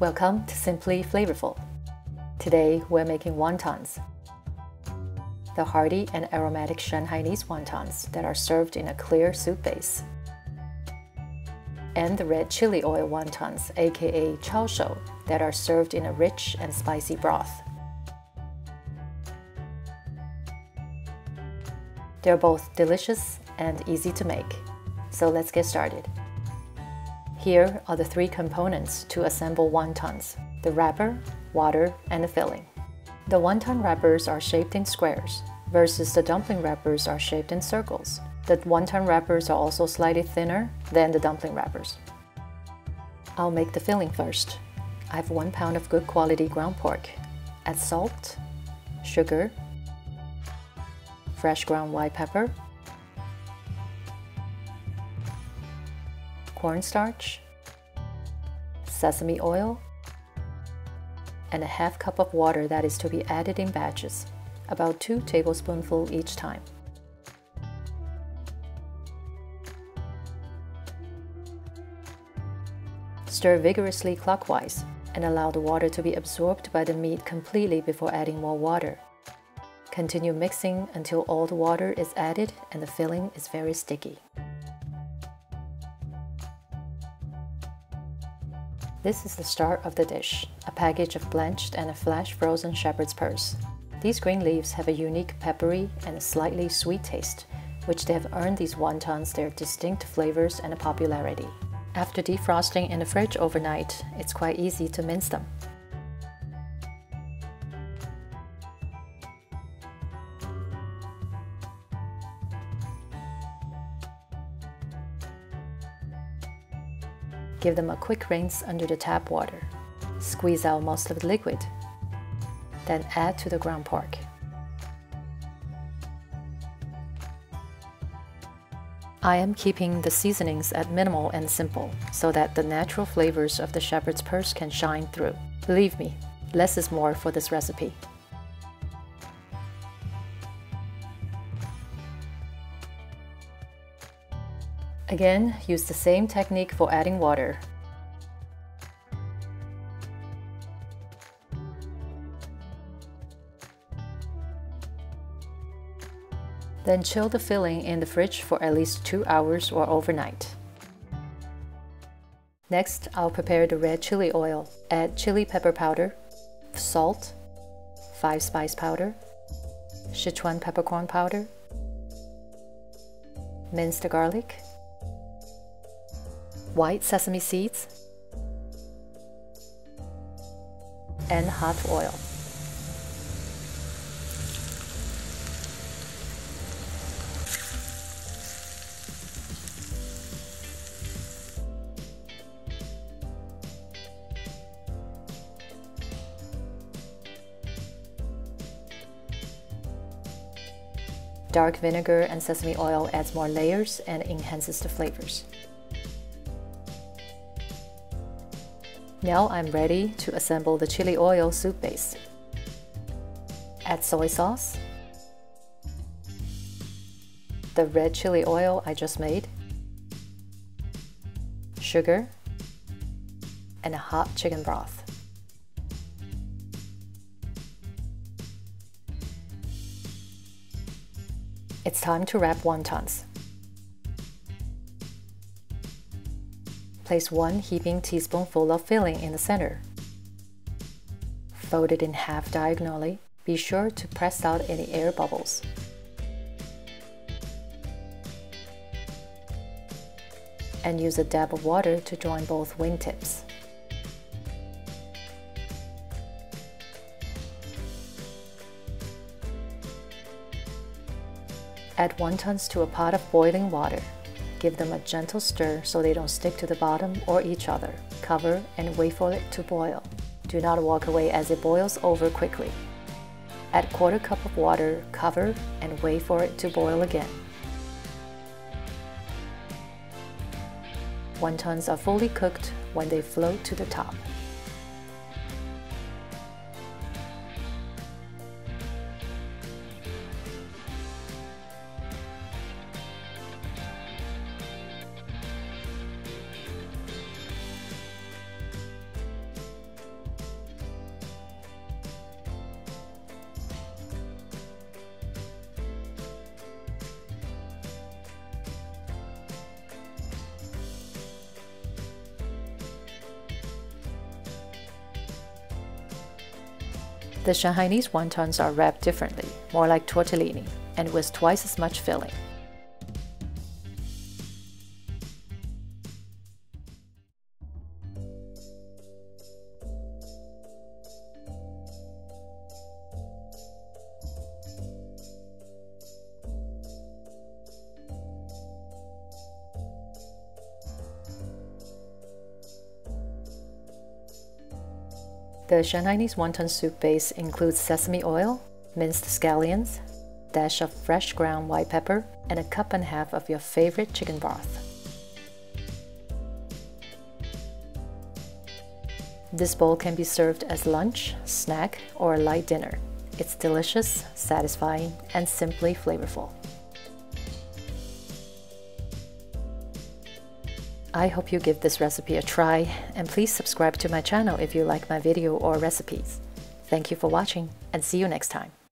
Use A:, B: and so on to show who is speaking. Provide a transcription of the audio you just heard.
A: Welcome to Simply Flavorful. Today we're making wontons. The hearty and aromatic Shanghainese wontons that are served in a clear soup base. And the red chili oil wontons, aka chaoshou, that are served in a rich and spicy broth. They're both delicious and easy to make. So let's get started. Here are the three components to assemble wontons, the wrapper, water, and the filling. The wonton wrappers are shaped in squares, versus the dumpling wrappers are shaped in circles. The wonton wrappers are also slightly thinner than the dumpling wrappers. I'll make the filling first. I have one pound of good quality ground pork. Add salt, sugar, fresh ground white pepper, cornstarch, sesame oil, and a half cup of water that is to be added in batches, about 2 tablespoonfuls each time. Stir vigorously clockwise and allow the water to be absorbed by the meat completely before adding more water. Continue mixing until all the water is added and the filling is very sticky. This is the start of the dish, a package of blanched and a flash frozen shepherd's purse. These green leaves have a unique peppery and a slightly sweet taste, which they have earned these wontons their distinct flavors and popularity. After defrosting in the fridge overnight, it's quite easy to mince them. Give them a quick rinse under the tap water. Squeeze out most of the liquid. Then add to the ground pork. I am keeping the seasonings at minimal and simple so that the natural flavors of the shepherd's purse can shine through. Believe me, less is more for this recipe. Again, use the same technique for adding water. Then chill the filling in the fridge for at least 2 hours or overnight. Next, I'll prepare the red chili oil. Add chili pepper powder, salt, 5 spice powder, Sichuan peppercorn powder, minced garlic, white sesame seeds, and hot oil. Dark vinegar and sesame oil adds more layers and enhances the flavors. Now I'm ready to assemble the chili oil soup base. Add soy sauce, the red chili oil I just made, sugar, and a hot chicken broth. It's time to wrap wontons. Place one heaping teaspoonful of filling in the center. Fold it in half diagonally. Be sure to press out any air bubbles. And use a dab of water to join both wingtips. Add wontons to a pot of boiling water. Give them a gentle stir so they don't stick to the bottom or each other. Cover and wait for it to boil. Do not walk away as it boils over quickly. Add quarter cup of water, cover, and wait for it to boil again. Wontons are fully cooked when they float to the top. The Shanghainese wontons are wrapped differently, more like tortellini, and with twice as much filling. The Shanghainese wonton soup base includes sesame oil, minced scallions, dash of fresh ground white pepper, and a cup and a half of your favorite chicken broth. This bowl can be served as lunch, snack, or a light dinner. It's delicious, satisfying, and simply flavorful. I hope you give this recipe a try and please subscribe to my channel if you like my video or recipes. Thank you for watching and see you next time.